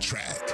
track.